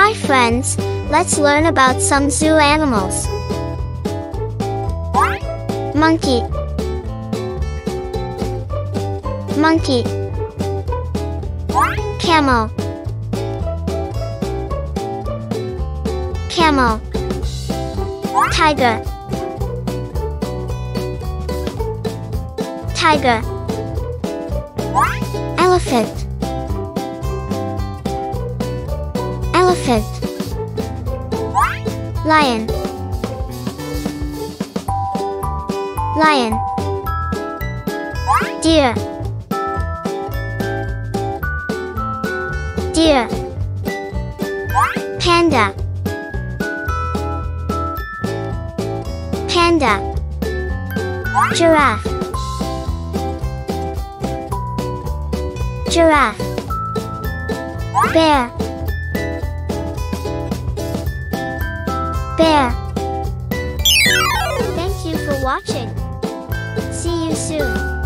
Hi friends, let's learn about some zoo animals. Monkey. Monkey. Camel. Camel. Tiger. Tiger. Elephant Elephant. Lion. Lion. Deer. Deer. Panda. Panda. Giraffe. Giraffe. Bear Bear Thank you for watching. See you soon.